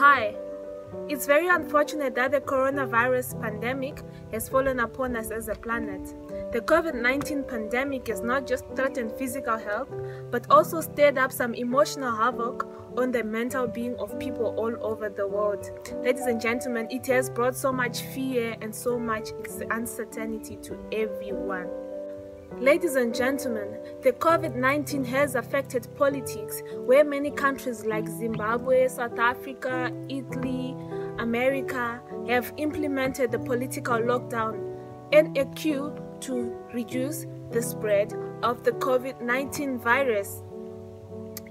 Hi. It's very unfortunate that the coronavirus pandemic has fallen upon us as a planet. The COVID 19 pandemic has not just threatened physical health, but also stirred up some emotional havoc on the mental being of people all over the world. Ladies and gentlemen, it has brought so much fear and so much uncertainty to everyone. Ladies and gentlemen, the COVID 19 has affected politics, where many countries like Zimbabwe, South Africa, Italy, America have implemented the political lockdown and a cue to reduce the spread of the COVID 19 virus.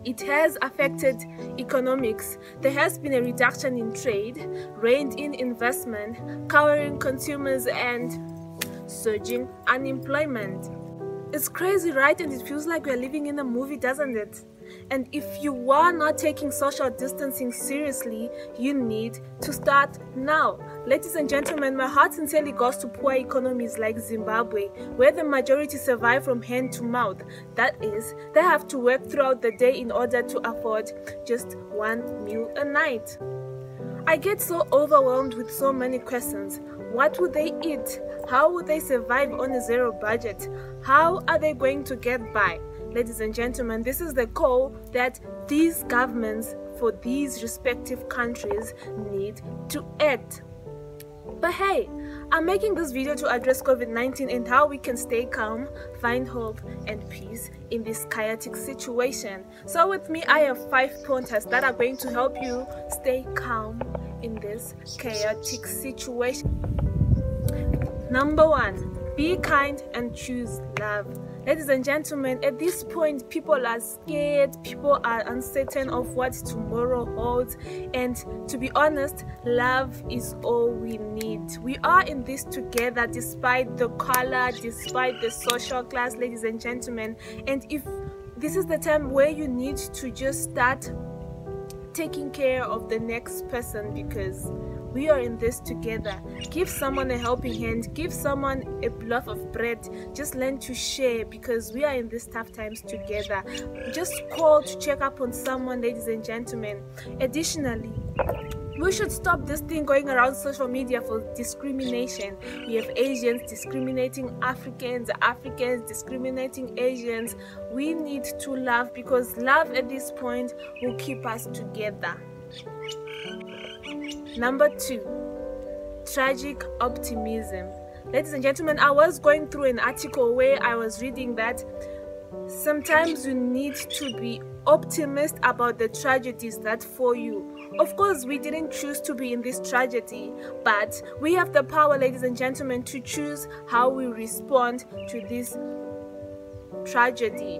It has affected economics. There has been a reduction in trade, reined in investment, cowering consumers, and surging unemployment. It's crazy, right? And it feels like we're living in a movie, doesn't it? And if you are not taking social distancing seriously, you need to start now. Ladies and gentlemen, my heart sincerely goes to poor economies like Zimbabwe, where the majority survive from hand to mouth. That is, they have to work throughout the day in order to afford just one meal a night. I get so overwhelmed with so many questions. What would they eat? How would they survive on a zero budget? How are they going to get by? Ladies and gentlemen, this is the call that these governments for these respective countries need to act. But hey, I'm making this video to address COVID-19 and how we can stay calm, find hope and peace in this chaotic situation. So with me, I have five pointers that are going to help you stay calm in this chaotic situation. Number one, be kind and choose love. Ladies and gentlemen, at this point, people are scared, people are uncertain of what tomorrow holds, and to be honest, love is all we need. We are in this together despite the color, despite the social class, ladies and gentlemen. And if this is the time where you need to just start taking care of the next person because we are in this together. Give someone a helping hand, give someone a loaf of bread. Just learn to share because we are in these tough times together. Just call to check up on someone, ladies and gentlemen. Additionally, we should stop this thing going around social media for discrimination. We have Asians discriminating Africans, Africans discriminating Asians. We need to love because love at this point will keep us together. Number two, tragic optimism. Ladies and gentlemen, I was going through an article where I was reading that sometimes you need to be optimist about the tragedies that for you. Of course, we didn't choose to be in this tragedy, but we have the power, ladies and gentlemen, to choose how we respond to this tragedy.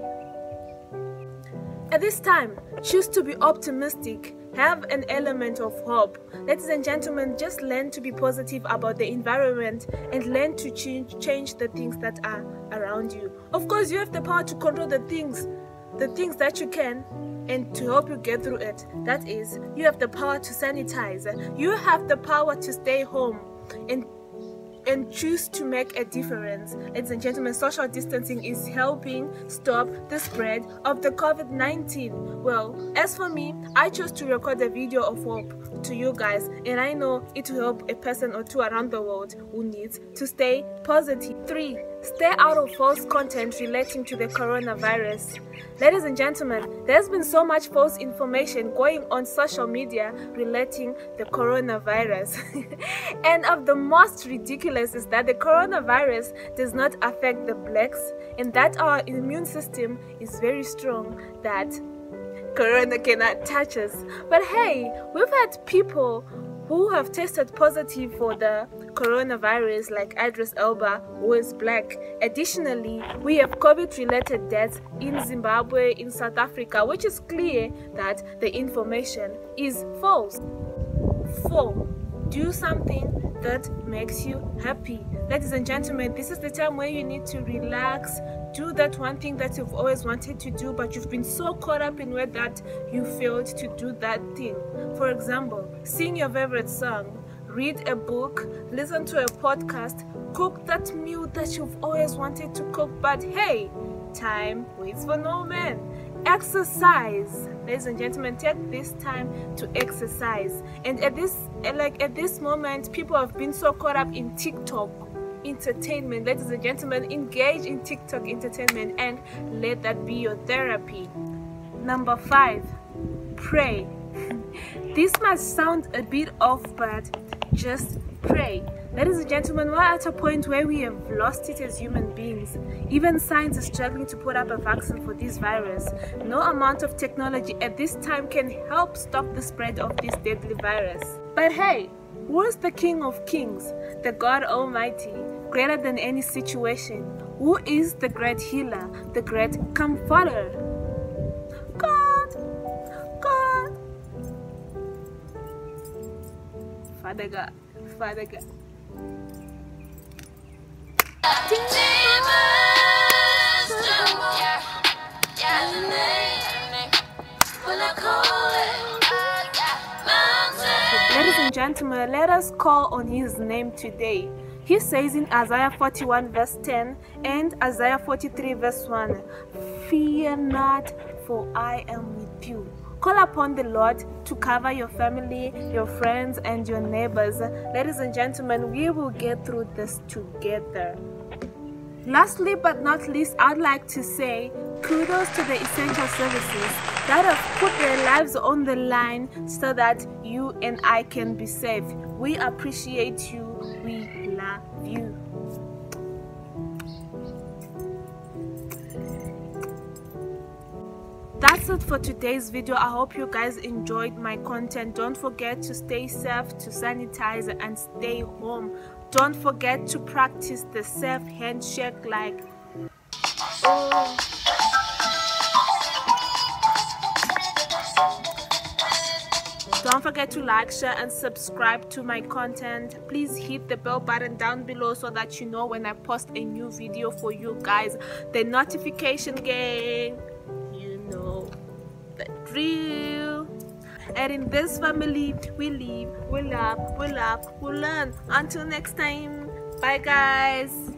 At this time, choose to be optimistic have an element of hope. Ladies and gentlemen, just learn to be positive about the environment and learn to change, change the things that are around you. Of course, you have the power to control the things, the things that you can and to help you get through it. That is, you have the power to sanitize. You have the power to stay home and and choose to make a difference. Ladies and gentlemen, social distancing is helping stop the spread of the COVID 19. Well, as for me, I chose to record a video of hope to you guys, and I know it will help a person or two around the world who needs to stay positive. 3. Stay out of false content relating to the coronavirus. Ladies and gentlemen, there's been so much false information going on social media relating the coronavirus. and of the most ridiculous is that the coronavirus does not affect the blacks and that our immune system is very strong that corona cannot touch us. But hey, we've had people who have tested positive for the coronavirus, like Idris Elba, who is black. Additionally, we have COVID related deaths in Zimbabwe, in South Africa, which is clear that the information is false. 4. Do something that makes you happy. Ladies and gentlemen, this is the time where you need to relax, do that one thing that you've always wanted to do, but you've been so caught up in where that you failed to do that thing. For example, sing your favorite song, read a book, listen to a podcast, cook that meal that you've always wanted to cook, but hey, time waits for no man. Exercise. Ladies and gentlemen take this time to exercise. And at this like at this moment people have been so caught up in tiktok entertainment. Ladies and gentlemen engage in tiktok entertainment and let that be your therapy. Number five pray this might sound a bit off but just pray Ladies and gentlemen, we're at a point where we have lost it as human beings. Even science is struggling to put up a vaccine for this virus. No amount of technology at this time can help stop the spread of this deadly virus. But hey, who is the King of Kings, the God Almighty, greater than any situation? Who is the great healer, the great comforter? Father God, Father God. Ladies and gentlemen, let us call on his name today. He says in Isaiah 41 verse 10 and Isaiah 43 verse 1, Fear not, for I am with you. Call upon the Lord to cover your family, your friends, and your neighbors. Ladies and gentlemen, we will get through this together. Lastly but not least, I'd like to say kudos to the essential services that have put their lives on the line so that you and I can be safe. We appreciate you. That's it for today's video i hope you guys enjoyed my content don't forget to stay safe to sanitize and stay home don't forget to practice the safe handshake like oh. Don't forget to like, share, and subscribe to my content. Please hit the bell button down below so that you know when I post a new video for you guys. The notification gang real. And in this family, we live, we love, we love, we learn. Until next time, bye guys.